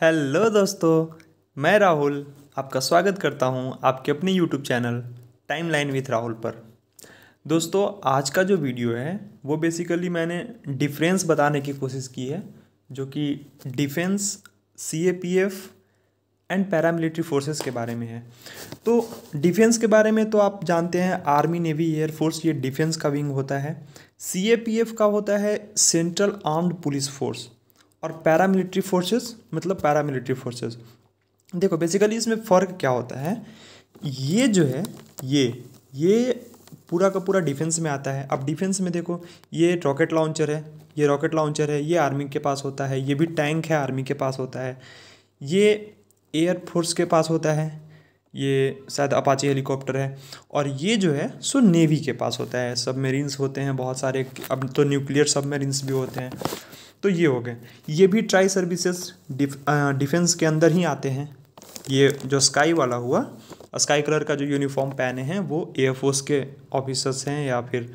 Hello दोस्तों, मैं राहुल आपका स्वागत करता हूँ आपके अपने YouTube channel timeline with Rahul पर। दोस्तों, आज का जो वीडियो है, वो बेसिकली मैंने डिफरेंस बताने की कोशिश की है, जो कि defence C A P F and paramilitary forces के बारे में है। तो डिफेंस के बारे में तो आप जानते हैं आर्मी नेवी एयरफोर्स ये डिफेंस का विंग होता है। सी ए पी एफ़ का होता है सेंट्रल आर्म्ड पुलिस फोर्स और पैरामिलिट्री फोर्सेस मतलब पैरामिलिट्री फोर्सेस देखो बेसिकली इसमें फ़र्क क्या होता है? ये जो है, ये ये पूरा का पूरा डिफेंस में आता है। अब डिफेंस में देखो, ये रॉकेट लॉन्चर है, ये रॉकेट लॉन्चर है, ये आर्मी के पास होता है, ये भी टैंक है आर्मी के पास होता है। ये एयरफोर्स के पास होता है, ये शायद अपाची हेलीकॉप्टर है। और ये जो है, सो नेवी के पास होता है। सबमरीन्स होते हैं, बहुत सारे, अब तो न्यूक्लियर सबमरीन्स भी होते हैं। तो ये हो गए। ये भी ट्राई सर्विसेज़ डिफेंस के अंदर ही आते हैं। ये जो स्काई वाला हुआ स्काई कलर का जो यूनिफॉर्म पहने हैं वो एयरफोर्स के ऑफिसर्स हैं या फिर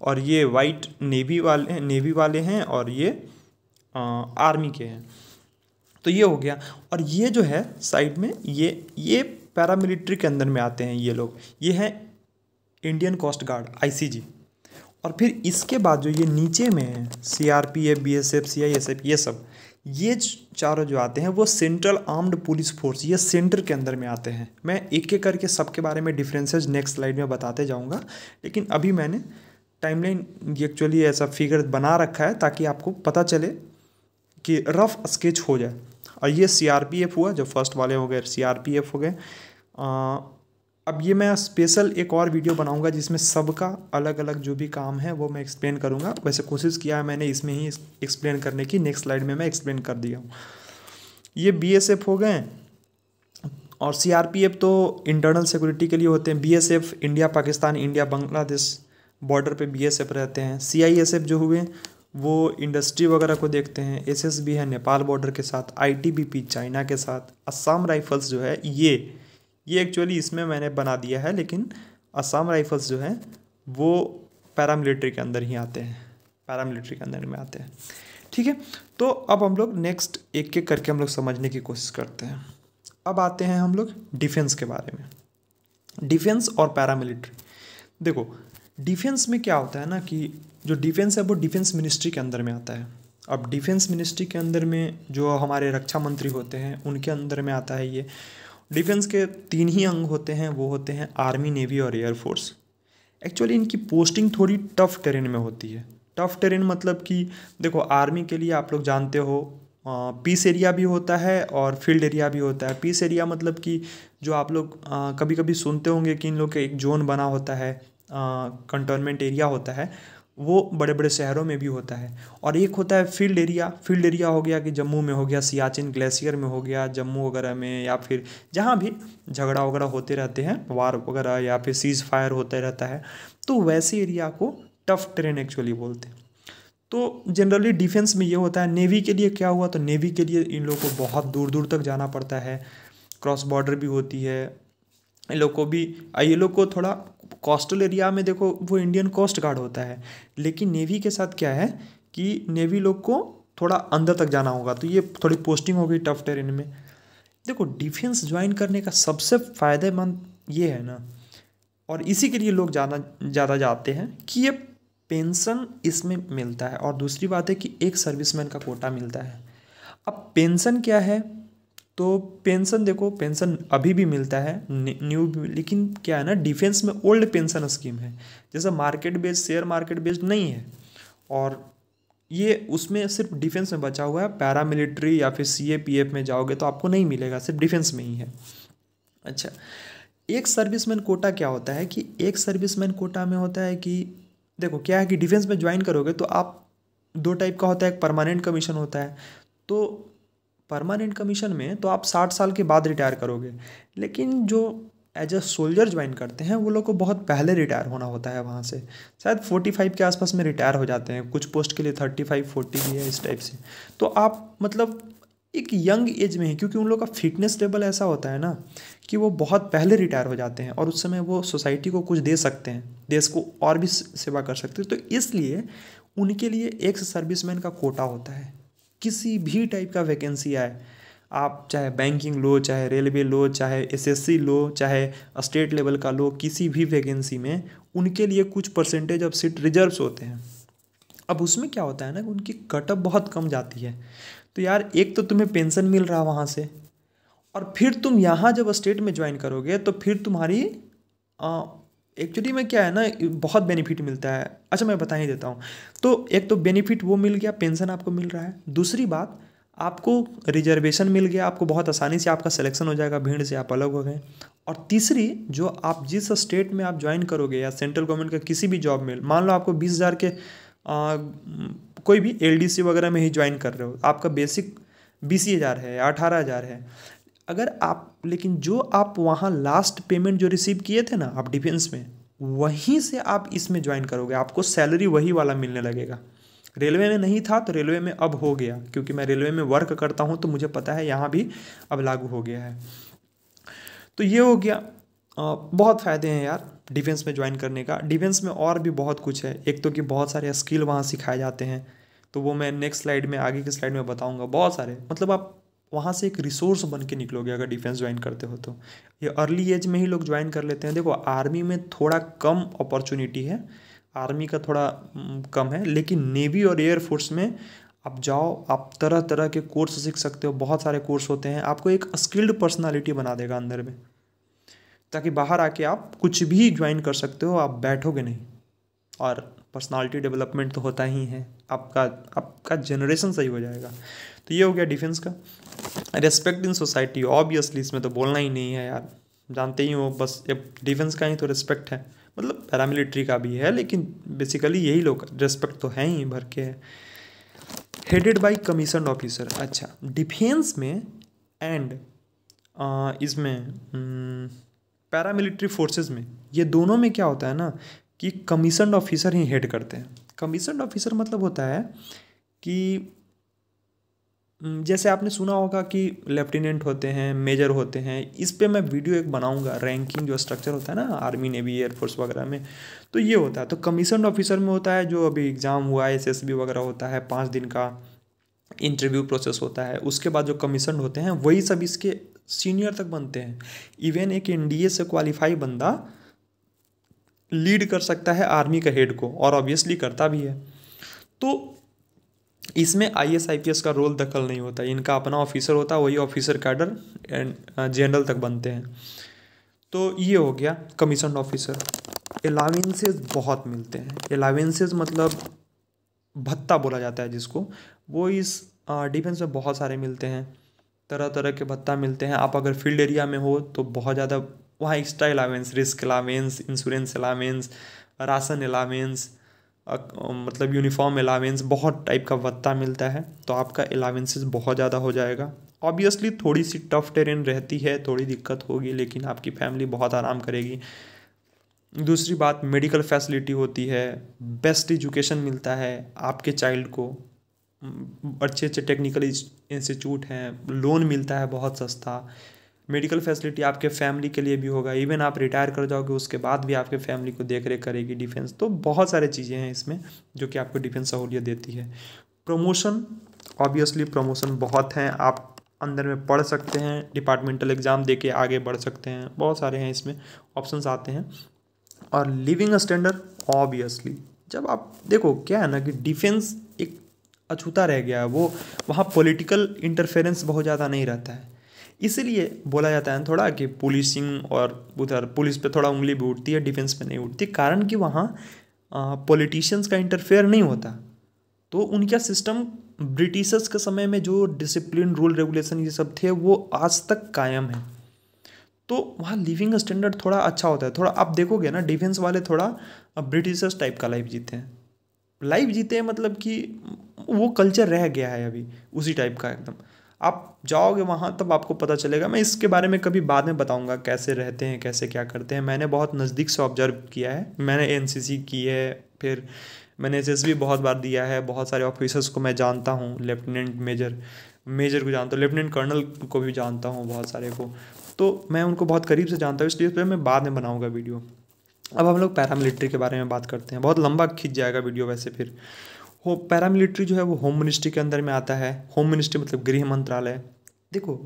और ये वाइट नेवी वाले नेवी वाले हैं और ये आ, आर्मी के हैं। तो ये हो गया। और ये जो है साइड में ये ये पैरामिलिट्री के अंदर में आते हैं ये लोग। ये हैं इंडियन कोस्ट गार्ड आईसीजी और फिर इसके बाद जो ये नीचे में है C R P F B S F C I S F ये सब, ये चारों जो आते हैं वो सेंट्रल आर्म्ड पुलिस फोर्स ये सेंटर के अंदर में आते हैं। मैं एक एक करके सबके बारे में डिफरेंसेस नेक्स्ट स्लाइड में बताते जाऊँगा, लेकिन अभी मैंने टाइमलाइन एक्चुअली ऐसा फिगर बना रखा है ताकि आपको पता चले कि रफ स्केच हो जाए। और ये सी आर पी एफ़ हुआ, जो फ़र्स्ट वाले हो गए सी आर पी एफ़ हो गए। अब ये मैं स्पेशल एक और वीडियो बनाऊँगा जिसमें सबका अलग अलग जो भी काम है, वो मैं एक्सप्लेन करूँगा। वैसे कोशिश किया है मैंने इसमें ही एक्सप्लेन करने की। नेक्स्ट स्लाइड में मैं एक्सप्लेन कर दिया हूँ। ये बी एस एफ़ हो गए। और सी आर पी एफ़ तो इंटरनल सिक्योरिटी के लिए होते हैं। B S F India Pakistan India Bangladesh border पे बी रहते हैं। सी आई एस एफ़ जो हुए, वो इंडस्ट्री वगैरह को देखते हैं। एस एस बी है नेपाल बॉर्डर के साथ I T B P China के साथ। असम राइफल्स जो है, ये ये एक्चुअली इसमें मैंने बना दिया है, लेकिन असम राइफल्स जो हैं, वो पैरामिलिट्री के अंदर ही आते हैं। पैरामिलिट्री के अंदर में आते हैं। ठीक है? तो अब हम लोग नेक्स्ट एक एक करके हम लोग समझने की कोशिश करते हैं। अब आते हैं हम लोग डिफेंस के बारे में। डिफेंस और पैरामिलिट्री देखो डिफेंस में क्या होता है ना कि जो डिफेंस है, वो डिफेंस मिनिस्ट्री के अंदर में आता है। अब डिफेंस मिनिस्ट्री के अंदर में जो हमारे रक्षा मंत्री होते हैं, उनके अंदर में आता है ये। डिफेंस के तीन ही अंग होते हैं, वो होते हैं आर्मी, नेवी और एयरफोर्स एक्चुअली इनकी पोस्टिंग थोड़ी टफ टेरेन में होती है। टफ टेरेन मतलब कि, देखो, आर्मी के लिए आप लोग जानते हो पीस एरिया भी होता है और फ़ील्ड एरिया भी होता है। पीस एरिया मतलब कि जो आप लोग कभी कभी सुनते होंगे कि इन लोग का एक जोन बना होता है कंटोनमेंट एरिया होता है। वो बड़े बड़े शहरों में भी होता है। और एक होता है फ़ील्ड एरिया। फ़ील्ड एरिया हो गया कि जम्मू में हो गया, सियाचिन ग्लेशियर में हो गया, जम्मू वगैरह में या फिर जहाँ भी झगड़ा वगैरह होते रहते हैं, वार वगैरह या फिर सीज फायर होते रहता है तो वैसे एरिया को टफ ट्रेन एक्चुअली बोलते हैं। तो जनरली डिफेंस में ये होता है नेवी के लिए क्या हुआ? तो नेवी के लिए इन लोगों को बहुत दूर दूर तक जाना पड़ता है। क्रॉस बॉर्डर भी होती है। इन लोग को भी ये लोग को थोड़ा कोस्टल एरिया में देखो, वो इंडियन कोस्ट गार्ड होता है। लेकिन नेवी के साथ क्या है कि नेवी लोग को थोड़ा अंदर तक जाना होगा। तो ये थोड़ी पोस्टिंग हो गई टफ टेरेन में। देखो डिफेंस ज्वाइन करने का सबसे फ़ायदेमंद ये है ना, और इसी के लिए लोग ज़्यादा ज़्यादा जाते हैं कि ये पेंशन इसमें मिलता है। और दूसरी बात है कि एक सर्विसमैन का कोटा मिलता है। अब पेंशन क्या है? तो पेंशन देखो, पेंशन अभी भी मिलता है न्यू लेकिन क्या है ना डिफेंस में ओल्ड पेंशन स्कीम है। जैसे market based share market based नहीं है। और ये उसमें सिर्फ़ डिफेंस में बचा हुआ है। पैरामिलिट्री या फिर सी ए पी एफ़ में जाओगे तो आपको नहीं मिलेगा, सिर्फ़ डिफेंस में ही है। अच्छा एक सर्विसमैन कोटा क्या होता है कि, एक सर्विसमैन कोटा में होता है कि, देखो क्या है कि डिफेंस में ज्वाइन करोगे तो आप दो टाइप का होता है, एक परमानेंट कमीशन होता है। तो परमानेंट कमीशन में तो आप साठ साल के बाद रिटायर करोगे। लेकिन जो एज अ सोल्जर ज्वाइन करते हैं, वो लोग को बहुत पहले रिटायर होना होता है वहाँ से। शायद फोर्टी फाइव के आसपास में रिटायर हो जाते हैं, कुछ पोस्ट के लिए थर्टी फाइव फोर्टी भी है इस टाइप से। तो आप मतलब एक यंग एज में ही, क्योंकि उन लोग का फिटनेस लेवल ऐसा होता है ना, कि वो बहुत पहले रिटायर हो जाते हैं और उस समय वो सोसाइटी को कुछ दे सकते हैं, देश को और भी सेवा कर सकते हैं। तो इसलिए उनके लिए एक सर्विसमैन का कोटा होता है। किसी भी टाइप का वैकेंसी आए। आप चाहे बैंकिंग लो, चाहे रेलवे लो, चाहे एसएससी लो, चाहे स्टेट लेवल का लो, किसी भी वैकेंसी में उनके लिए कुछ परसेंटेज ऑफ़ सीट रिजर्व्स होते हैं। अब उसमें क्या होता है ना उनकी कटअप बहुत कम जाती है। तो यार, एक तो तुम्हें पेंशन मिल रहा वहाँ से और फिर तुम यहाँ जब स्टेट में ज्वाइन करोगे तो फिर तुम्हारी एक्चुअली में क्या है ना बहुत बेनिफिट मिलता है। अच्छा मैं बता ही देता हूँ। तो एक तो बेनिफिट वो मिल गया पेंशन आपको मिल रहा है। दूसरी बात आपको रिजर्वेशन मिल गया आपको बहुत आसानी से आपका सिलेक्शन हो जाएगा भीड़ से आप अलग हो गए। और तीसरी जो आप जिस स्टेट में आप ज्वाइन करोगे या सेंट्रल गवर्नमेंट का किसी भी जॉब में मान लो आपको बीस हज़ार के आ, कोई भी एलडीसी वगैरह में ही ज्वाइन कर रहे हो आपका बेसिक बीस हज़ार है अठारह हज़ार है। अगर आप लेकिन जो आप वहाँ लास्ट पेमेंट जो रिसीव किए थे ना आप डिफेंस में वहीं से आप इसमें ज्वाइन करोगे आपको सैलरी वही वाला मिलने लगेगा। रेलवे में नहीं था तो रेलवे में अब हो गया क्योंकि मैं रेलवे में वर्क करता हूँ तो मुझे पता है यहाँ भी अब लागू हो गया है। तो ये हो गया। आ, बहुत फ़ायदे हैं यार डिफेंस में ज्वाइन करने का। डिफेंस में और भी बहुत कुछ है। एक तो कि बहुत सारे स्किल वहाँ सिखाए जाते हैं। तो वो मैं नेक्स्ट स्लाइड में आगे की स्लाइड में बताऊँगा। बहुत सारे मतलब आप वहाँ से एक रिसोर्स बन के निकलोगे अगर डिफेंस ज्वाइन करते हो तो। ये अर्ली एज में ही लोग ज्वाइन कर लेते हैं। देखो आर्मी में थोड़ा कम अपॉर्चुनिटी है। आर्मी का थोड़ा कम है। लेकिन नेवी और एयरफोर्स में आप जाओ, आप तरह तरह के कोर्स सीख सकते हो। बहुत सारे कोर्स होते हैं। आपको एक स्किल्ड पर्सनालिटी बना देगा अंदर में। ताकि बाहर आके आप कुछ भी ज्वाइन कर सकते हो, आप बैठोगे नहीं। और पर्सनालिटी डेवलपमेंट तो होता ही है। आपका आपका जनरेशन सही हो जाएगा। तो ये हो गया डिफेंस का। रेस्पेक्ट इन सोसाइटी ऑब्वियसली इसमें तो बोलना ही नहीं है यार। जानते ही हो, बस डिफेंस का ही तो रिस्पेक्ट है। मतलब पैरामिलिट्री का भी है, लेकिन बेसिकली यही लोग रिस्पेक्ट तो है ही भर के। है हेडेड बाई कमीशन ऑफिसर अच्छा। डिफेंस में एंड इसमें पैरामिलिट्री फोर्सेस में, ये दोनों में क्या होता है ना? कि कमीशन ऑफिसर ही हेड करते हैं। कमीशन ऑफिसर मतलब होता है कि जैसे आपने सुना होगा कि लेफ्टिनेंट होते हैं मेजर होते हैं, इस पे मैं वीडियो एक बनाऊँगा रैंकिंग जो स्ट्रक्चर होता है ना आर्मी नेवी एयरफोर्स वगैरह में तो ये होता है। तो कमीशन ऑफिसर में होता है जो अभी एग्ज़ाम हुआ है एसएसबी वगैरह होता है, पाँच दिन का इंटरव्यू प्रोसेस होता है, उसके बाद जो कमीशन होते हैं, वही सब इसके सीनियर तक बनते हैं। इवन एक एनडीए से क्वालिफाई बंदा लीड कर सकता है आर्मी का हेड को, और ऑब्वियसली करता भी है। तो इसमें I S I P S का रोल दखल नहीं होता, इनका अपना ऑफिसर होता है वही ऑफिसर कैडर एंड जनरल तक बनते हैं। तो ये हो गया कमीशन ऑफिसर अलावेंसेज बहुत मिलते हैं। अलावेंसेज मतलब भत्ता बोला जाता है जिसको। वो इस डिफेंस में बहुत सारे मिलते हैं। तरह तरह के भत्ता मिलते हैं। आप अगर फ़ील्ड एरिया में हो तो बहुत ज़्यादा वहाँ extra allowance risk allowance insurance allowance ration allowance मतलब यूनिफॉर्म अलावेंस बहुत टाइप का भत्ता मिलता है तो आपका अलावेंसेस बहुत ज़्यादा हो जाएगा। ऑब्वियसली थोड़ी सी टफ टेरेन रहती है, थोड़ी दिक्कत होगी, लेकिन आपकी फैमिली बहुत आराम करेगी। दूसरी बात मेडिकल फैसिलिटी होती है बेस्ट एजुकेशन मिलता है आपके चाइल्ड को। अच्छे अच्छे टेक्निकल इंस्टीट्यूट हैं लोन मिलता है बहुत सस्ता। मेडिकल फैसिलिटी आपके फैमिली के लिए भी होगा। इवन आप रिटायर कर जाओगे, उसके बाद भी आपके फैमिली को देख रेख करेगी डिफेंस तो बहुत सारे चीज़ें हैं इसमें जो कि आपको डिफेंस सहूलियत देती है। प्रमोशन ऑब्वियसली प्रमोशन बहुत हैं। आप अंदर में पढ़ सकते हैं डिपार्टमेंटल एग्ज़ाम दे के आगे बढ़ सकते हैं। बहुत सारे हैं इसमें ऑप्शंस आते हैं। और लिविंग स्टैंडर्ड ऑब्वियसली जब आप, देखो, क्या है ना कि डिफेंस एक अछूता रह गया है। वो, वहाँ पॉलिटिकल इंटरफेरेंस बहुत ज़्यादा नहीं रहता है। इसीलिए बोला जाता है थोड़ा कि पुलिसिंग और उधर पुलिस पे थोड़ा उंगली भी उठती है, डिफेंस पे नहीं उठती, कारण कि वहाँ पॉलिटिशियंस का इंटरफेयर नहीं होता। तो उनका सिस्टम ब्रिटिशर्स के समय में जो डिसिप्लिन, रूल, रेगुलेशन ये सब थे, वो आज तक कायम है। तो वहाँ लिविंग स्टैंडर्ड थोड़ा अच्छा होता है। थोड़ा आप देखोगे ना, डिफेंस वाले थोड़ा ब्रिटिशर्स टाइप का लाइफ जीते हैं। लाइफ जीते हैं मतलब कि वो कल्चर रह गया है अभी, उसी टाइप का एकदम। आप जाओगे वहाँ, तब आपको पता चलेगा। मैं इसके बारे में कभी बाद में बताऊँगा कैसे रहते हैं, कैसे क्या करते हैं। मैंने बहुत नज़दीक से ऑब्ज़र्व किया है। मैंने एनसीसी की है, फिर मैंने एसएसबी बहुत बार दिया है। बहुत सारे ऑफिसर्स को मैं जानता हूँ लेफ्टिनेंट मेजर मेजर को जानता हूँ लेफ्टिनेंट कर्नल को भी जानता हूँ बहुत सारे को। तो मैं उनको बहुत करीब से जानता हूँ, इसलिए इस पर मैं बाद में बनाऊँगा वीडियो। अब हम लोग पैरामिलिट्री के बारे में बात करते हैं। बहुत लंबा खींच जाएगा वीडियो वैसे फिर। हो पैरामिलिट्री जो है वो होम मिनिस्ट्री के अंदर में आता है। होम मिनिस्ट्री मतलब गृह मंत्रालय। देखो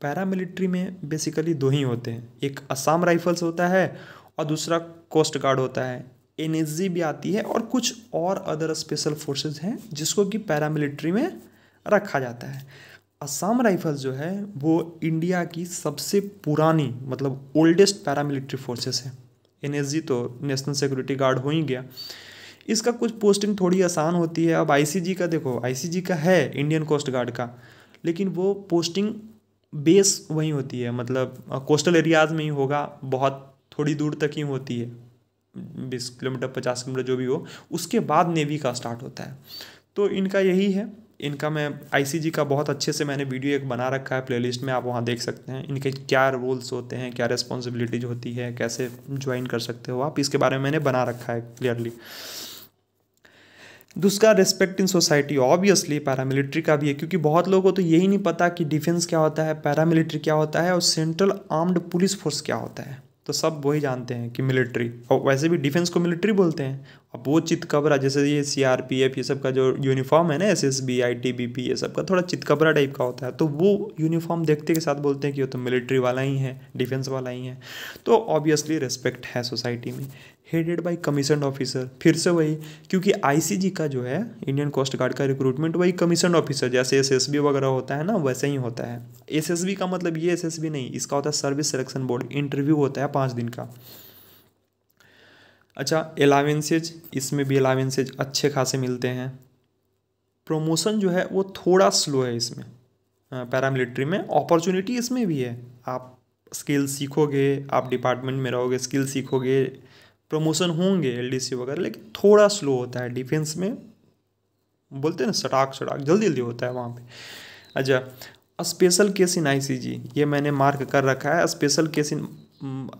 पैरामिलिट्री में बेसिकली दो ही होते हैं। एक असम राइफल्स होता है और दूसरा कोस्ट गार्ड होता है। एन भी आती है और कुछ और अदर स्पेशल फोर्सेज हैं जिसको कि पैरामिलिट्री में रखा जाता है। असम राइफल्स जो है, वो इंडिया की सबसे पुरानी मतलब ओल्डेस्ट पैरामिलिट्री फोर्सेस है। एन तो नेशनल सिक्योरिटी गार्ड हो ही गया। इसका कुछ पोस्टिंग थोड़ी आसान होती है। अब आईसीजी का देखो आईसीजी का है इंडियन कोस्ट गार्ड का, लेकिन वो पोस्टिंग बेस वहीं होती है। मतलब कोस्टल एरियाज़ में ही होगा, बहुत थोड़ी दूर तक ही होती है। बीस किलोमीटर, पचास किलोमीटर जो भी हो, उसके बाद नेवी का स्टार्ट होता है। तो इनका यही है। इनका मैं आईसीजी का बहुत अच्छे से मैंने वीडियो एक बना रखा है प्लेलिस्ट में, आप वहाँ देख सकते हैं। इनके क्या रोल्स होते हैं, क्या रिस्पॉन्सिबिलिटीज होती है, कैसे ज्वाइन कर सकते हो आप, इसके बारे में मैंने बना रखा है क्लियरली दूसरा respect in society obviously paramilitary का भी है, क्योंकि बहुत लोगों को तो यही नहीं पता कि डिफेंस क्या होता है पैरामिलिट्री क्या होता है और सेंट्रल आर्म्ड पुलिस फोर्स क्या होता है। तो सब वही जानते हैं कि मिलिट्री और वैसे भी डिफेंस को मिलिट्री बोलते हैं अब वो चितकबरा, जैसे ये सी आर पी एफ़ ये सब का जो यूनिफॉर्म है ना S S B I T B P ये सब का थोड़ा चितकबरा टाइप का होता है। तो वो यूनिफॉर्म देखते के साथ बोलते हैं कि वो तो मिलिट्री वाला ही है डिफेंस वाला ही है। तो ऑब्वियसली रिस्पेक्ट है सोसाइटी में। हेडेड बाई कमीशन ऑफिसर फिर से वही, क्योंकि आईसीजी का जो है इंडियन कोस्ट गार्ड का रिक्रूटमेंट वही कमीशन ऑफिसर जैसे एसएसबी वगैरह होता है ना, वैसे ही होता है। एसएसबी का मतलब ये एसएसबी नहीं, इसका होता है सर्विस सिलेक्शन बोर्ड इंटरव्यू होता है पाँच दिन का। अच्छा अलावेंसेज इसमें भी अलावेंसेज अच्छे खासे मिलते हैं। प्रमोशन जो है, वो थोड़ा स्लो है इसमें। पैरामिलिट्री में अपॉर्चुनिटी इसमें भी है। आप स्किल सीखोगे, आप डिपार्टमेंट में रहोगे स्किल सीखोगे प्रमोशन होंगे एलडीसी वगैरह, लेकिन थोड़ा स्लो होता है। डिफेंस में बोलते हैं ना, सटाक सटाक, जल्दी जल्दी होता है वहाँ पे। अच्छा स्पेशल केस इन आईसीजी ये मैंने मार्क कर रखा है। स्पेशल केस इन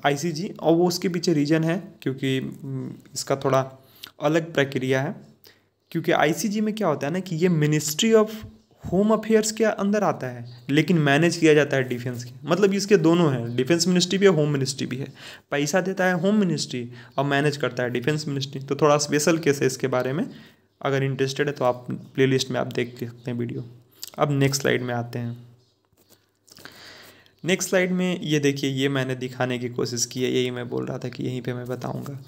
आईसीजी और वो उसके पीछे रीजन है, क्योंकि इसका थोड़ा अलग प्रक्रिया है। क्योंकि आईसीजी में क्या होता है ना कि ये मिनिस्ट्री ऑफ़ होम अफेयर्स के अंदर आता है, लेकिन मैनेज किया जाता है डिफेंस के। मतलब इसके दोनों हैं डिफेंस मिनिस्ट्री भी है होम मिनिस्ट्री भी है। पैसा देता है होम मिनिस्ट्री और मैनेज करता है डिफेंस मिनिस्ट्री तो थोड़ा स्पेशल केस है इसके बारे में। अगर इंटरेस्टेड है तो आप प्लेलिस्ट में आप देख सकते हैं वीडियो अब नेक्स्ट स्लाइड में आते हैं। नेक्स्ट स्लाइड में ये देखिए, ये मैंने दिखाने की कोशिश की है, यही मैं बोल रहा था कि यहीं पे मैं बताऊँगा।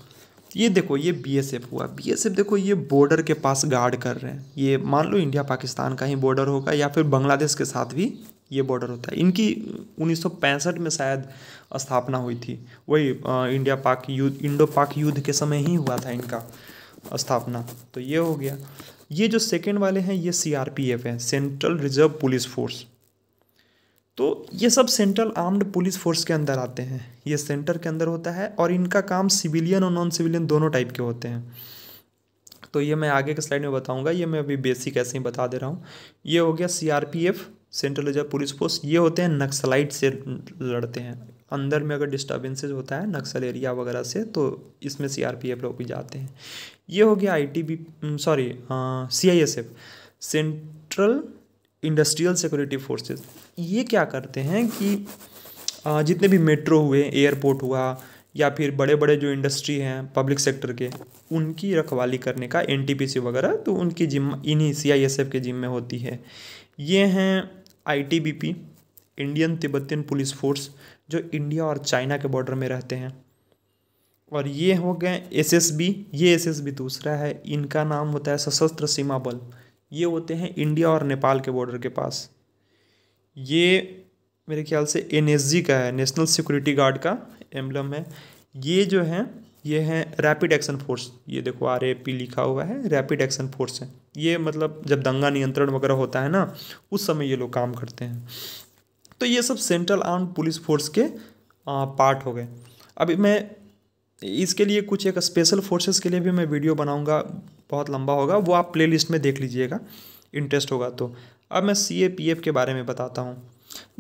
ये देखो, ये बीएसएफ हुआ। बीएसएफ देखो, ये बॉर्डर के पास गार्ड कर रहे हैं। ये मान लो इंडिया पाकिस्तान का ही बॉर्डर होगा, या फिर बांग्लादेश के साथ भी ये बॉर्डर होता है। इनकी उन्नीस सौ पैंसठ में शायद स्थापना हुई थी। वही इंडिया पाक युद्ध इंडो पाक युद्ध के समय ही हुआ था इनका स्थापना। तो ये हो गया। ये जो सेकेंड वाले हैं, ये सी है सेंट्रल रिज़र्व पुलिस फोर्स तो ये सब सेंट्रल आर्म्ड पुलिस फोर्स के अंदर आते हैं। ये सेंटर के अंदर होता है और इनका काम सिविलियन और नॉन सिविलियन दोनों टाइप के होते हैं। तो ये मैं आगे के स्लाइड में बताऊँगा। ये मैं अभी बेसिक ऐसे ही बता दे रहा हूँ। ये हो गया CRPF central reserve police force ये होते हैं नक्सलाइट से लड़ते हैं। अंदर में अगर डिस्टर्बेंसेज होता है, नक्सल एरिया वगैरह से तो इसमें सी आर पी एफ़ लोग भी जाते हैं। ये हो गया I T B sorry C I S F central industrial security forces ये क्या करते हैं कि जितने भी मेट्रो हुए एयरपोर्ट हुआ, या फिर बड़े बड़े जो इंडस्ट्री हैं पब्लिक सेक्टर के, उनकी रखवाली करने का एनटीपीसी वगैरह तो उनकी जिम, इन्हीं सीआईएसएफ के जिम में होती है। ये हैं ITBP Indian Tibetan police force जो इंडिया और चाइना के बॉर्डर में रहते हैं। और ये हो गए एसएसबी ये एसएसबी दूसरा है, इनका नाम होता है सशस्त्र सीमा बल। ये होते हैं इंडिया और नेपाल के बॉर्डर के पास। ये मेरे ख्याल से एनएसजी का है नेशनल सिक्योरिटी गार्ड का एम्बलम है। ये जो है ये है रैपिड एक्शन फोर्स ये देखो आर ए पी लिखा हुआ है रैपिड एक्शन फोर्स है। ये मतलब जब दंगा नियंत्रण वगैरह होता है ना उस समय ये लोग काम करते हैं। तो ये सब सेंट्रल आर्म पुलिस फोर्स के आ, पार्ट हो गए। अभी मैं इसके लिए कुछ एक स्पेशल फोर्सेस के लिए भी मैं वीडियो बनाऊँगा। बहुत लंबा होगा, वो आप प्लेलिस्ट में देख लीजिएगा इंटरेस्ट होगा तो। अब मैं सीएपीएफ के बारे में बताता हूँ।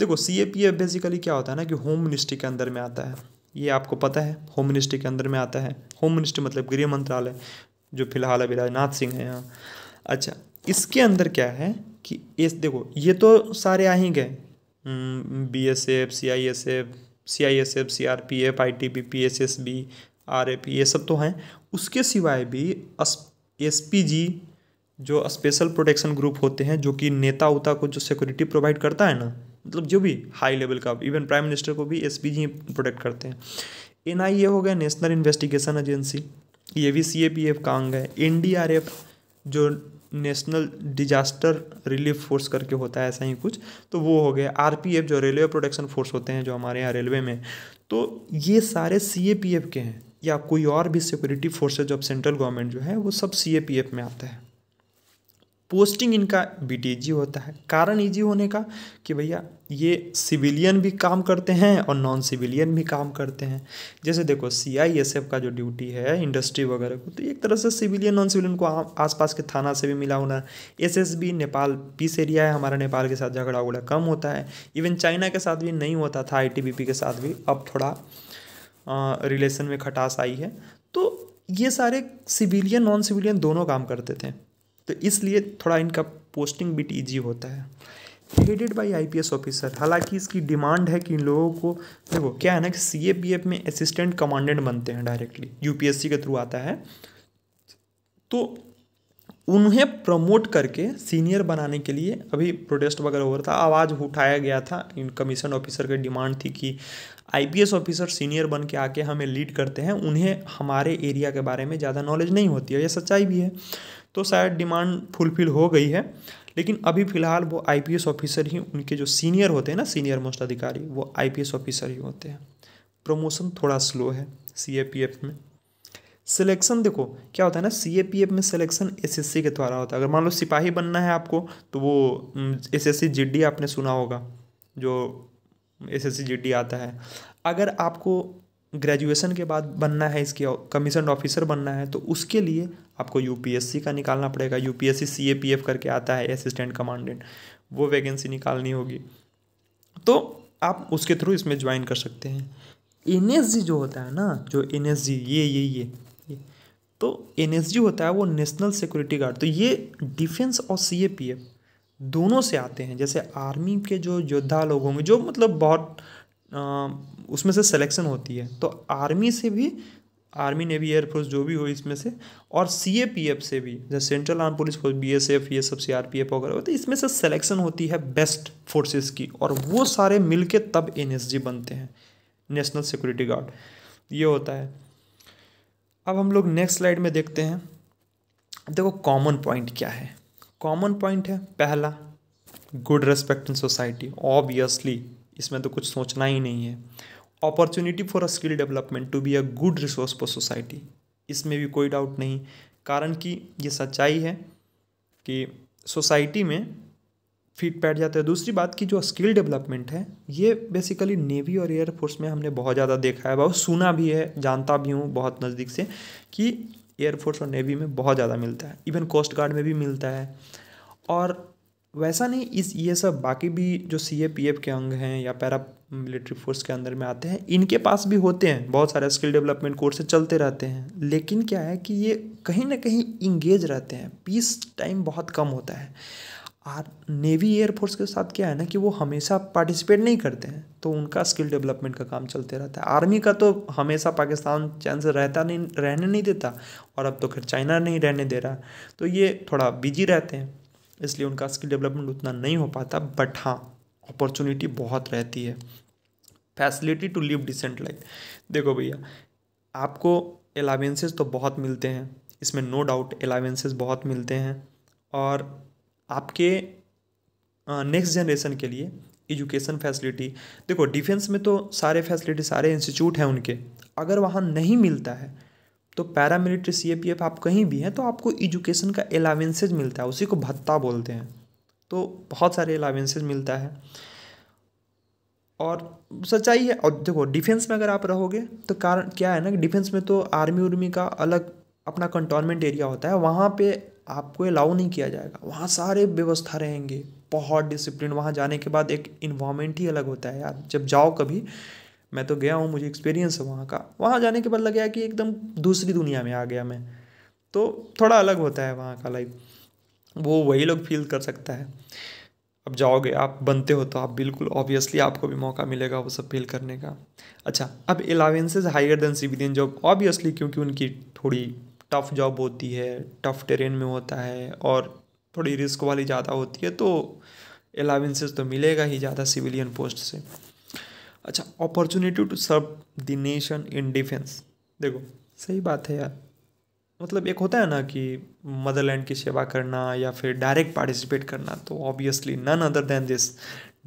देखो C A P F basically क्या होता है ना कि होम मिनिस्ट्री के अंदर में आता है। ये आपको पता है होम मिनिस्ट्री के अंदर में आता है। होम मिनिस्ट्री मतलब गृह मंत्रालय, जो फ़िलहाल अभी राजनाथ सिंह है यहाँ अच्छा इसके अंदर क्या है कि इस, देखो, ये तो सारे आ ही गए। B S F C I S F C I S F C R P F I T P P S S B R A P ये सब तो हैं। उसके सिवाय भी P G special protection group होते हैं, जो कि नेता उता को जो सिक्योरिटी प्रोवाइड करता है ना मतलब जो भी हाई लेवल का इवन प्राइम मिनिस्टर को भी एस पी जी प्रोटेक्ट करते हैं। एन आई ए हो गया नेशनल इन्वेस्टिगेशन एजेंसी ये भी सी ए पी एफ़ का अंग है। एन डी आर एफ़ जो नेशनल डिजास्टर रिलीफ फोर्स करके होता है, ऐसा ही कुछ तो वो हो गया। आर पी एफ़ जो रेलवे प्रोटेक्शन फोर्स होते हैं, जो हमारे यहाँ रेलवे में तो ये सारे सी ए पी एफ़ के हैं। या कोई और भी security forces of central government जो है, वो सब सी ए पी एफ़ में आता है। पोस्टिंग इनका बीट ईजी होता है। कारण ईजी होने का कि भैया, ये सिविलियन भी काम करते हैं और नॉन सिविलियन भी काम करते हैं। जैसे देखो सी आई एस एफ़ का जो ड्यूटी है इंडस्ट्री वगैरह को तो एक तरह से सिविलियन नॉन सिविलियन को आसपास के थाना से भी मिला होना। S S B Nepal peace area है, हमारा नेपाल के साथ झगड़ा उगड़ा कम होता है। इवन चाइना के साथ भी नहीं होता था आई टी बी पी के साथ भी। अब थोड़ा रिलेशन में खटास आई है। तो ये सारे सिविलियन नॉन सिविलियन दोनों काम करते थे। तो इसलिए थोड़ा इनका पोस्टिंग बिट ईजी होता है। हेडेड बाई आई ऑफिसर हालाँकि इसकी डिमांड है कि इन लोगों को, देखो, क्या है ना कि सी ए पी एफ़ में असिस्टेंट कमांडेंट बनते हैं directly U P S C के थ्रू आता है। तो उन्हें प्रमोट करके सीनियर बनाने के लिए अभी प्रोटेस्ट वगैरह हो रहा था, आवाज़ उठाया गया था। इन कमीशन ऑफिसर की डिमांड थी कि आईपीएस ऑफिसर सीनियर बन के आके हमें लीड करते हैं। उन्हें हमारे एरिया के बारे में ज़्यादा नॉलेज नहीं होती है ये सच्चाई भी है। तो शायद डिमांड फुलफिल हो गई है, लेकिन अभी फ़िलहाल वो आईपीएस ऑफिसर ही उनके जो सीनियर होते हैं ना सीनियर मोस्ट अधिकारी, वो आईपीएस ऑफिसर ही होते हैं। प्रमोशन थोड़ा स्लो है सीएपीएफ में। सिलेक्शन देखो, क्या होता है ना सी ए पी एफ़ में सिलेक्शन एस एस सी के द्वारा होता है। अगर मान लो सिपाही बनना है आपको तो वो एस एस सी आपने सुना होगा, जो एस एस सी आता है। अगर आपको ग्रेजुएशन के बाद बनना है, इसके कमीशन ऑफिसर बनना है तो उसके लिए आपको यूपीएससी का निकालना पड़ेगा। यूपीएससी सीएपीएफ करके आता है असिस्टेंट कमांडेंट वो वैकेंसी निकालनी होगी। तो आप उसके थ्रू इसमें ज्वाइन कर सकते हैं। एन जो होता है ना, जो एन ये ये ये तो एनएसजी होता है वो नेशनल सिक्योरिटी गार्ड तो ये डिफेंस और सीएपीएफ दोनों से आते हैं। जैसे आर्मी के जो योद्धा लोग होंगे, जो मतलब बहुत उसमें से सिलेक्शन होती है। तो आर्मी से भी आर्मी नेवी एयरफोर्स जो भी हो इसमें से, और सी ए पी एफ़ से भी, जैसे central arm police force B S F ये सब सी आर पी एफ़ वगैरह हैं, इसमें से सिलेक्शन होती है बेस्ट फोर्सेस की। और वो सारे मिल के तब एन एस जी बनते हैं नेशनल सिक्योरिटी गार्ड ये होता है। अब हम लोग नेक्स्ट स्लाइड में देखते हैं। देखो कॉमन पॉइंट क्या है? कॉमन पॉइंट है, पहला good respect in society obviously इसमें तो कुछ सोचना ही नहीं है। Opportunity for a skill development to be a good resource for society इसमें भी कोई डाउट नहीं। कारण कि ये सच्चाई है कि सोसाइटी में फिट बैठ जाते हैं। दूसरी बात की जो स्किल डेवलपमेंट है, ये बेसिकली नेवी और एयरफोर्स में हमने बहुत ज़्यादा देखा है। बहुत सुना भी है, जानता भी हूँ बहुत नज़दीक से कि एयरफोर्स और नेवी में बहुत ज़्यादा मिलता है। इवन कोस्ट गार्ड में भी मिलता है। और वैसा नहीं, इस, ये सब बाकी भी जो सी ए पी एफ़ के अंग हैं या पैरा मिलिट्री फोर्स के अंदर में आते हैं, इनके पास भी होते हैं। बहुत सारे स्किल डेवलपमेंट कोर्स चलते रहते हैं। लेकिन क्या है कि ये कहीं ना कहीं इंगेज रहते हैं। पीस टाइम बहुत कम होता है। और नेवी एयरफोर्स के साथ क्या है ना कि वो हमेशा पार्टिसिपेट नहीं करते हैं तो उनका स्किल डेवलपमेंट का काम चलते रहता है। आर्मी का तो हमेशा पाकिस्तान चैन से रहता नहीं, रहने नहीं देता, और अब तो फिर चाइना नहीं रहने दे रहा। तो ये थोड़ा बिज़ी रहते हैं, इसलिए उनका स्किल डेवलपमेंट उतना नहीं हो पाता बट हाँ अपॉर्चुनिटी बहुत रहती है। Facility to live decent life देखो भैया, आपको अलावेंसेस तो बहुत मिलते हैं, इसमें नो डाउट अलावेंसेस बहुत मिलते हैं, और आपके नेक्स्ट जनरेशन के लिए एजुकेशन फैसिलिटी देखो डिफेंस में तो सारे फैसिलिटी सारे इंस्टीट्यूट हैं उनके। अगर वहाँ नहीं मिलता है तो paramilitary C A P F आप कहीं भी हैं तो आपको एजुकेशन का अलावेंसेज मिलता है। उसी को भत्ता बोलते हैं। तो बहुत सारे अलावेंसेज मिलता है। और सच्चाई है, और देखो डिफेंस में अगर आप रहोगे तो कारण क्या है ना कि डिफेंस में तो आर्मी उर्मी का अलग अपना कंटोनमेंट एरिया होता है, वहाँ पे आपको अलाउ नहीं किया जाएगा। वहाँ सारे व्यवस्था रहेंगे। बहुत डिसिप्लिन वहाँ जाने के बाद एक इन्वामेंट ही अलग होता है यार। जब जाओ कभी, मैं तो गया हूँ, मुझे एक्सपीरियंस है वहाँ का। वहाँ जाने के बाद लग कि एकदम दूसरी दुनिया में आ गया मैं। तो थोड़ा अलग होता है वहाँ का लाइफ वो वही लोग फील कर सकता है। अब जाओगे, आप बनते हो तो आप बिल्कुल ऑब्वियसली आपको भी मौका मिलेगा वो सब फील करने का। अच्छा अब allowances higher than civilian job obviously क्योंकि उनकी थोड़ी टफ़ जॉब होती है टफ़ टेरेन में होता है और थोड़ी रिस्क वाली ज़्यादा होती है तो अलावेंसेस तो मिलेगा ही ज़्यादा सिविलियन पोस्ट से। अच्छा opportunity to serve the nation in defence देखो, सही बात है यार। मतलब एक होता है ना कि मदरलैंड की सेवा करना या फिर डायरेक्ट पार्टिसिपेट करना तो obviously none other than this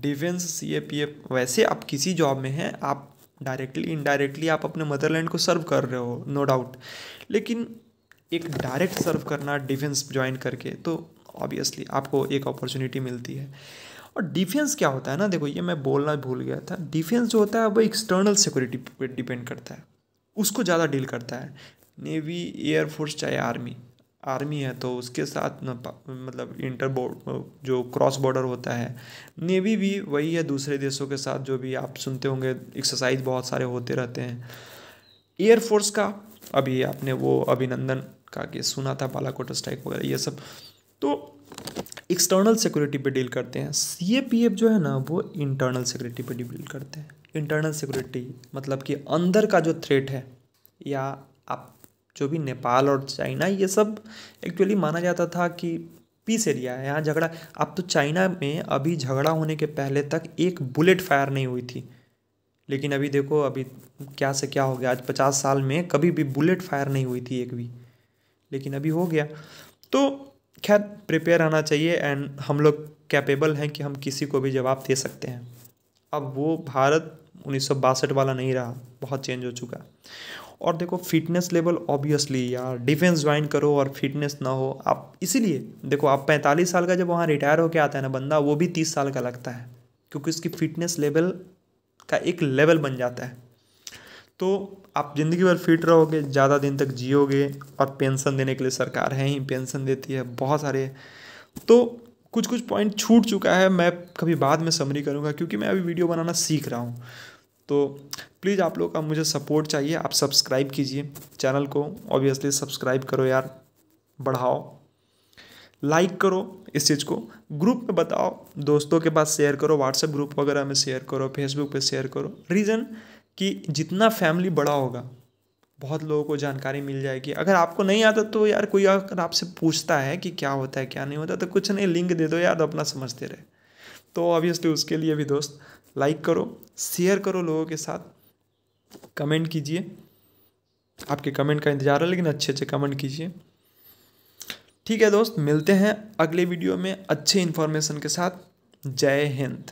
defence C A P F वैसे आप किसी जॉब में हैं, आप डायरेक्टली इनडायरेक्टली आप अपने मदरलैंड को सर्व कर रहे हो नो no डाउट लेकिन एक डायरेक्ट सर्व करना डिफेंस ज्वाइन करके तो ऑब्वियसली आपको एक अपॉर्चुनिटी मिलती है। और डिफेंस क्या होता है ना, देखो ये मैं बोलना भूल गया था। डिफेंस जो होता है, वो एक्सटर्नल सिक्योरिटी पे डिपेंड करता है। उसको ज़्यादा डील करता है। नेवी एयरफोर्स चाहे आर्मी आर्मी है तो उसके साथ न मतलब इंटर बोर्ड जो क्रॉस बॉर्डर होता है। नेवी भी वही है दूसरे देशों के साथ जो भी आप सुनते होंगे एक्सरसाइज बहुत सारे होते रहते हैं। एयरफोर्स का अभी आपने वो अभिनंदन का केस सुना था, बालाकोट स्ट्राइक वगैरह, ये सब। तो एक्सटर्नल सिक्योरिटी पे डील करते हैं। सी ए पी एफ़ जो है ना, वो इंटरनल सिक्योरिटी पे डील करते हैं। इंटरनल सिक्योरिटी मतलब कि अंदर का जो थ्रेट है, या आप जो भी नेपाल और चाइना, ये सब एक्चुअली माना जाता था कि पीस एरिया है। यहाँ झगड़ा, अब तो चाइना में अभी झगड़ा होने के पहले तक एक बुलेट फायर नहीं हुई थी। लेकिन अभी देखो, अभी क्या से क्या हो गया? आज पचास साल में कभी भी बुलेट फायर नहीं हुई थी एक भी। लेकिन अभी हो गया। तो खैर प्रिपेयर आना चाहिए एंड हम लोग कैपेबल हैं कि हम किसी को भी जवाब दे सकते हैं। अब वो भारत उन्नीस सौ बासठ वाला नहीं रहा। बहुत चेंज हो चुका। और देखो फिटनेस लेवल ऑब्वियसली यार डिफेंस ज्वाइन करो और फिटनेस ना हो। आप इसीलिए, देखो, आप पैंतालीस साल का जब वहाँ रिटायर होकर आता है ना बंदा, वो भी तीस साल का लगता है। क्योंकि उसकी फिटनेस लेवल का एक लेवल बन जाता है। तो आप ज़िंदगी भर फिट रहोगे, ज़्यादा दिन तक जियोगे और पेंशन देने के लिए सरकार है ही पेंशन देती है, बहुत सारे तो कुछ कुछ पॉइंट छूट चुका है, मैं कभी बाद में समरी करूँगा क्योंकि मैं अभी वीडियो बनाना सीख रहा हूँ। तो प्लीज़ आप लोग का मुझे सपोर्ट चाहिए, आप सब्सक्राइब कीजिए चैनल को ऑब्वियसली सब्सक्राइब करो यार, बढ़ाओ। लाइक करो इस चीज़ को। ग्रुप में बताओ, दोस्तों के पास शेयर करो व्हाट्सएप ग्रुप वगैरह में शेयर करो फेसबुक पे शेयर करो। रीज़न कि जितना फैमिली बड़ा होगा, बहुत लोगों को जानकारी मिल जाएगी। अगर आपको नहीं आता तो यार कोई अगर आपसे पूछता है कि क्या होता है, क्या नहीं होता तो कुछ नहीं लिंक दे दो यार, अपना समझते रहे। तो ऑब्वियसली उसके लिए भी दोस्त लाइक करो शेयर करो लोगों के साथ। कमेंट कीजिए। आपके कमेंट का इंतज़ार है, लेकिन अच्छे अच्छे कमेंट कीजिए। ठीक है दोस्त मिलते हैं अगले वीडियो में अच्छे इन्फॉर्मेशन के साथ। जय हिंद।